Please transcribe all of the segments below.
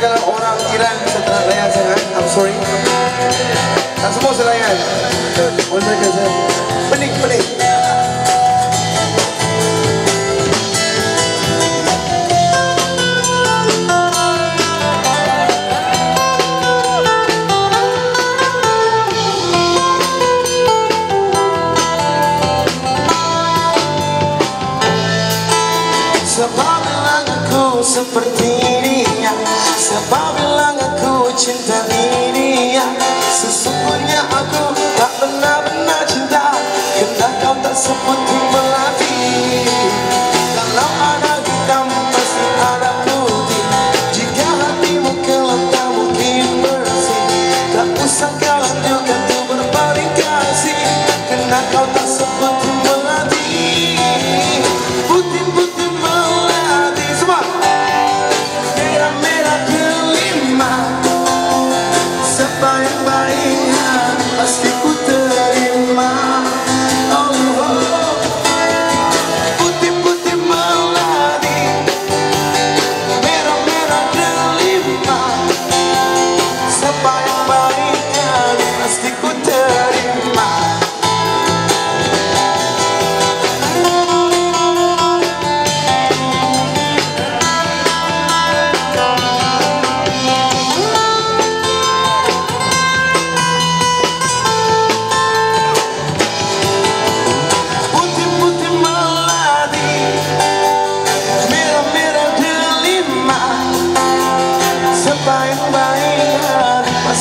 parkiran bisa tak layan sangat. I'm sorry. Tak semua saya layan. Oleh mereka saya. Pening, pening. Sebab bilang aku seperti dia Sebab bilang aku cinta dia Sesungguhnya aku tak benar-benar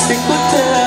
It's with death.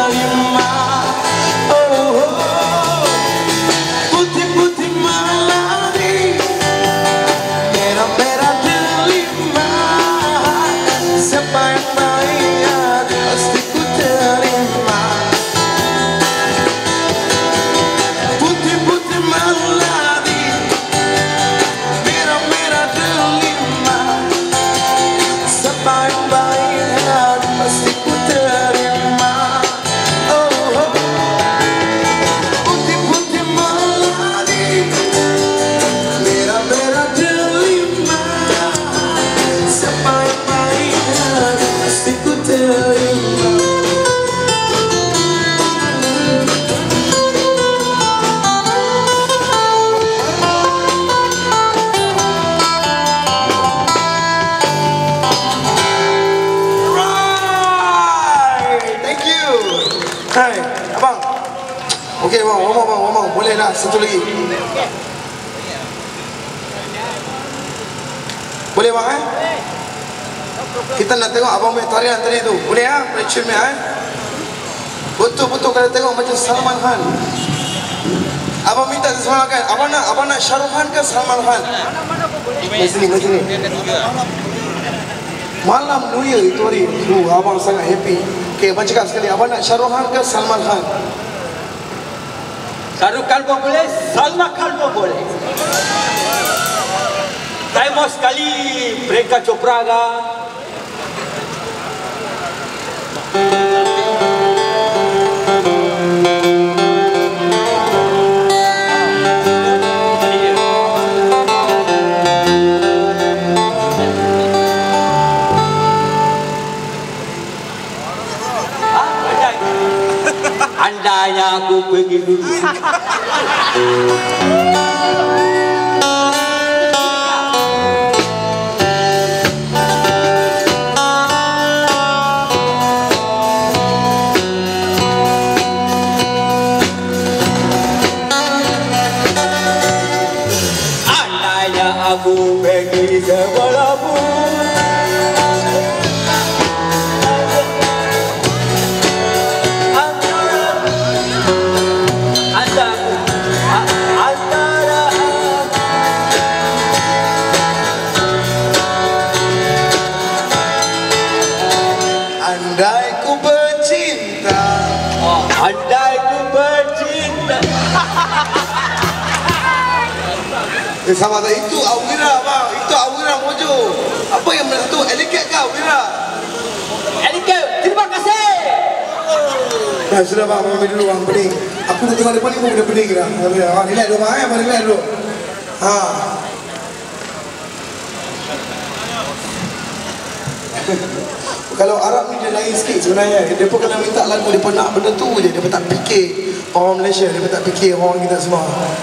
Okey bang, ngomong bang, ngomong. Boleh lah, satu lagi. Boleh bang eh? Kita nak tengok abang punya tarian tadi tu. Boleh ah? Boleh tune eh? Betul-betul kalau tengok macam Salman Khan. Abang minta Salman Khan. Abang nak abang nak Shahrukh Khan ke Salman Khan? Di sini, di sini. Malam New Year itu hari Duh, abang sangat happy Okay, abang cakap sekali Abang nak Shahrukh Khan ke Salman Khan? Shahrukh Khan pun boleh, Salman Khan pun boleh. Saya mau sekali Priyanka Chopra kah? Andainya aku pergi dulu. Eh sama tak? Itu Awira bang. Itu Awira Mojo. Apa yang mana satu Eliket ke Awira Elike, terima kasih. Dah sudah bang. Ambil dulu bang. Pening. Aku nak tengok depan ni pun dah pening dah. Ha, Relax dulu bang. Eh Abang relax dulu. Ha. Kalau Arab ni dia lain sikit sebenarnya. Dia pun kalau minta lagu Dia pun nak benda tu je. Dia pun tak fikir Orang Malaysia Dia pun tak fikir orang kita semua